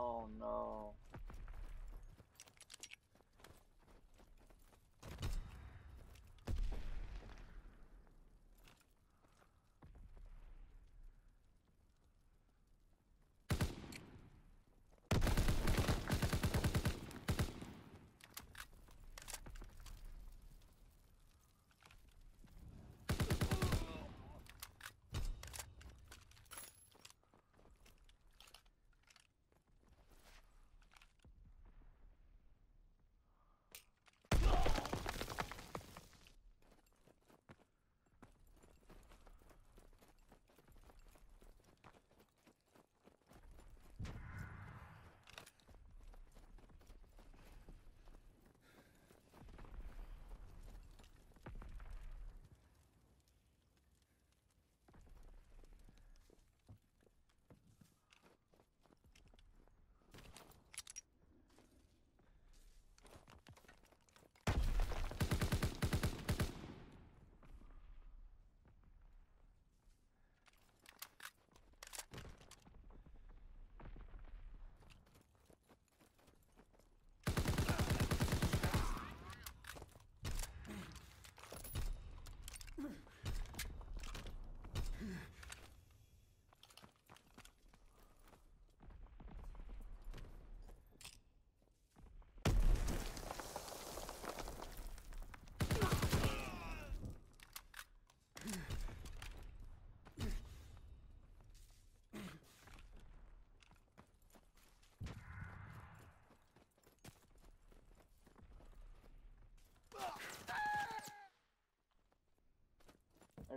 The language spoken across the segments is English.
Oh no.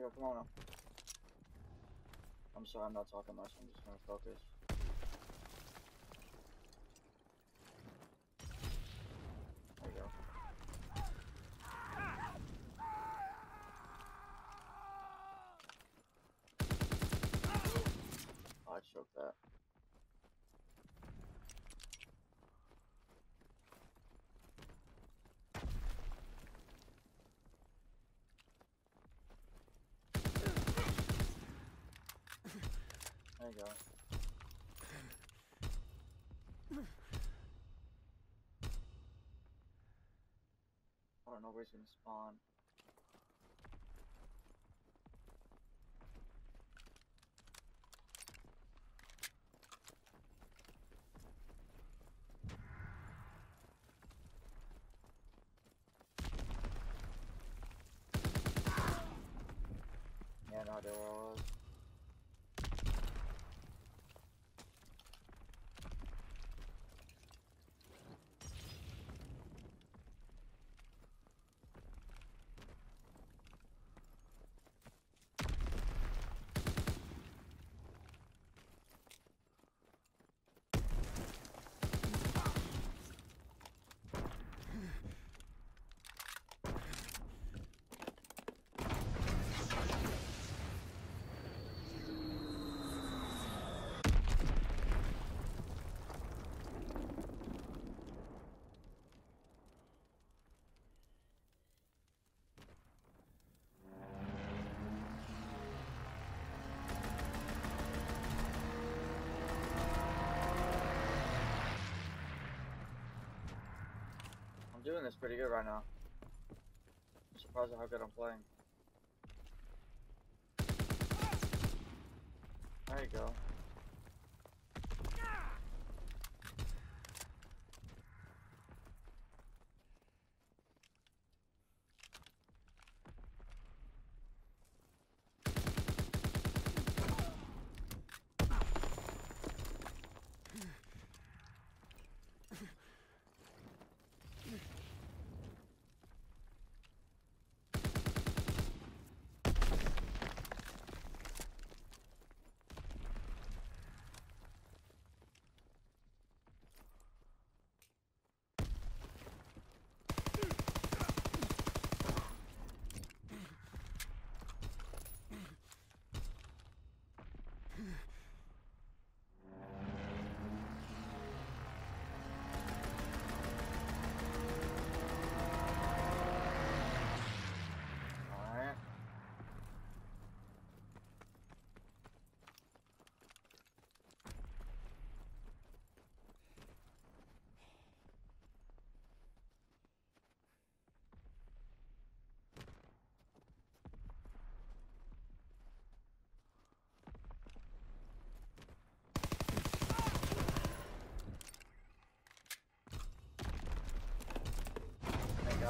Come on. I'm sorry, I'm not talking much, I'm just gonna focus. There you go. Oh, I choked that. There you go. I don't know where he's gonna spawn. Yeah, no I was. I'm doing this pretty good right now. I'm surprised at how good I'm playing. There you go.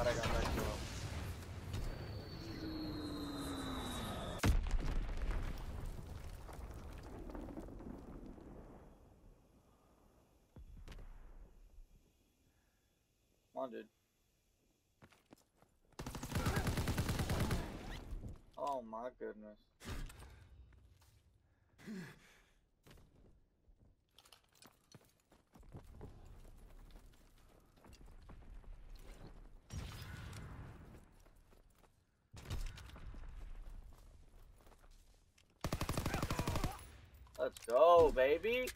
God, I got Maxwell. Come on, dude. Oh my goodness. Let's go, baby.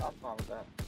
I'm, I'm fine with that.